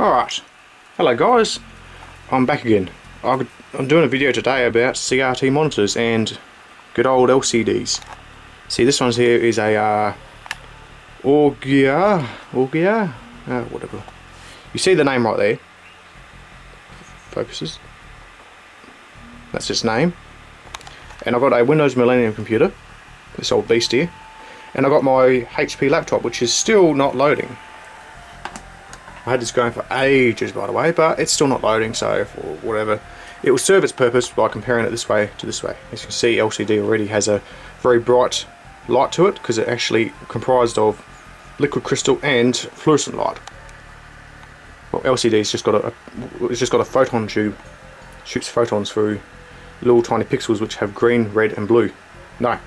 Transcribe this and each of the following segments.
Alright, hello guys, I'm back again. I'm doing a video today about CRT monitors and good old LCDs. See this one's here is a uh, Augia, Augia, uh, whatever. You see the name right there. Focuses. That's its name. And I've got a Windows Millennium computer, this old beast here. And I've got my HP laptop which is still not loading. I had this going for ages by the way, but it's still not loading, so for whatever. It will serve its purpose by comparing it this way to this way. As you can see, LCD already has a very bright light to it because it actually comprised of liquid crystal and fluorescent light. Well, LCD's just got a, it's just got a photon tube, shoots photons through little tiny pixels which have green, red, and blue. No.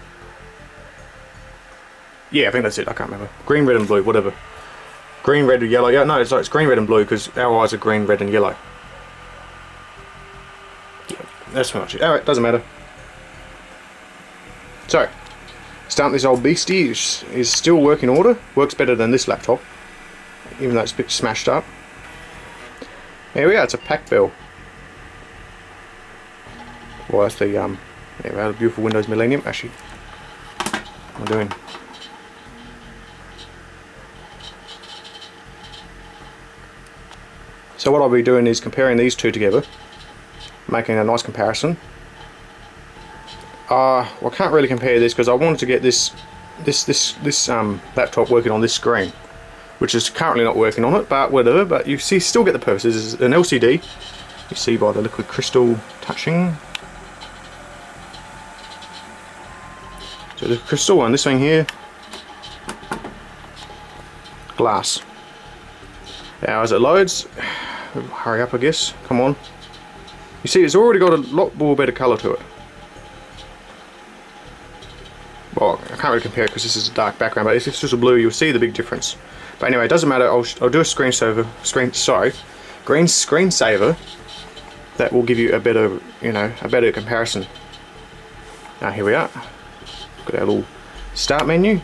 Yeah, I think that's it. I can't remember. Green, red, and blue, whatever. Green, red, and yellow. Yeah, no, it's, it's green, red, and blue because our eyes are green, red, and yellow. That's pretty much it. Alright, doesn't matter. So, start this old beastie is, still working order. Works better than this laptop, even though it's a bit smashed up. There we are, it's a Packard Bell. Well, that's the, um, the beautiful Windows Millennium. Actually, I'm doing So what I'll be doing is comparing these two together, making a nice comparison. Uh, well, I can't really compare this because I wanted to get this this this this um, laptop working on this screen, which is currently not working on it, but whatever. But you see, still get the purpose. This is an LCD. You see by the liquid crystal touching. So the crystal one, this thing here, glass. Now as it loads, hurry up I guess, come on. You see it's already got a lot more better colour to it. Well, I can't really compare because this is a dark background, but if it's just a blue you'll see the big difference. But anyway, it doesn't matter, I'll, I'll do a screensaver, screen, sorry, green screensaver that will give you a better, you know, a better comparison. Now here we are, got our little start menu,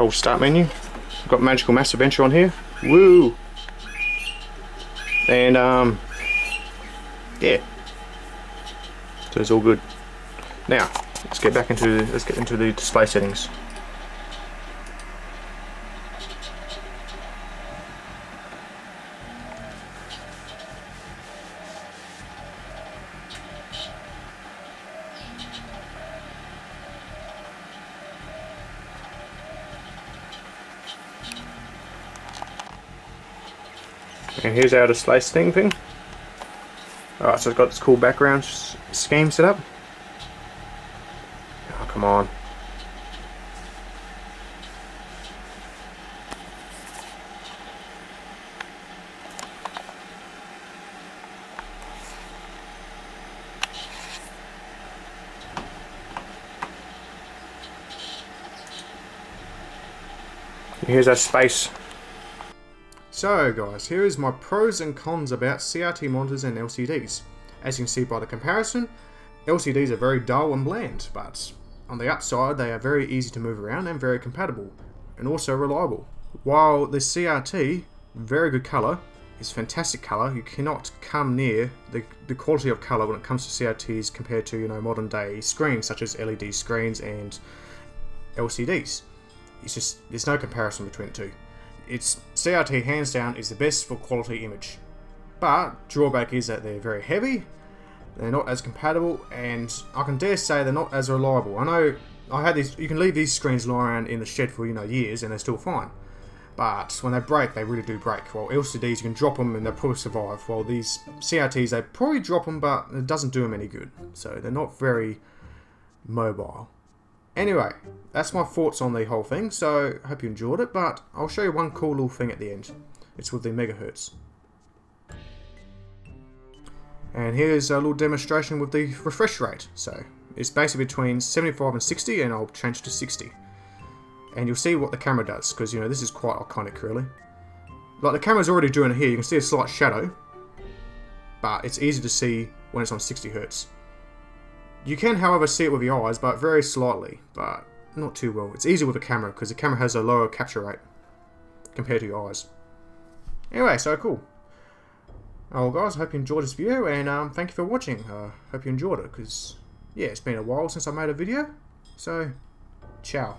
old start menu. I've got Magical Mass Adventure on here. Woo! And um, yeah. So it's all good. Now let's get back into let's get into the display settings. And here's our display setting thing. Alright, so it's got this cool background scheme set up. Oh, come on. Here's our space so guys, here is my pros and cons about CRT monitors and LCDs. As you can see by the comparison, LCDs are very dull and bland, but on the upside they are very easy to move around and very compatible, and also reliable. While the CRT, very good colour, is fantastic colour, you cannot come near the, the quality of colour when it comes to CRTs compared to you know modern day screens such as LED screens and LCDs. It's just, there's no comparison between the two its CRT hands down is the best for quality image. But drawback is that they're very heavy, they're not as compatible, and I can dare say they're not as reliable. I know I had these. You can leave these screens lying around in the shed for you know years, and they're still fine. But when they break, they really do break. While LCDs, you can drop them and they'll probably survive. While these CRTs, they probably drop them, but it doesn't do them any good. So they're not very mobile. Anyway, that's my thoughts on the whole thing, so I hope you enjoyed it, but I'll show you one cool little thing at the end. It's with the megahertz. And here's a little demonstration with the refresh rate. So it's basically between 75 and 60, and I'll change to 60. And you'll see what the camera does, because you know this is quite iconic really. Like the camera's already doing it here, you can see a slight shadow, but it's easy to see when it's on 60 hertz. You can, however, see it with your eyes, but very slightly. But not too well. It's easier with a camera because the camera has a lower capture rate compared to your eyes. Anyway, so cool. Oh, well, guys, I hope you enjoyed this video, and um, thank you for watching. Uh, hope you enjoyed it, because, yeah, it's been a while since I made a video. So, ciao.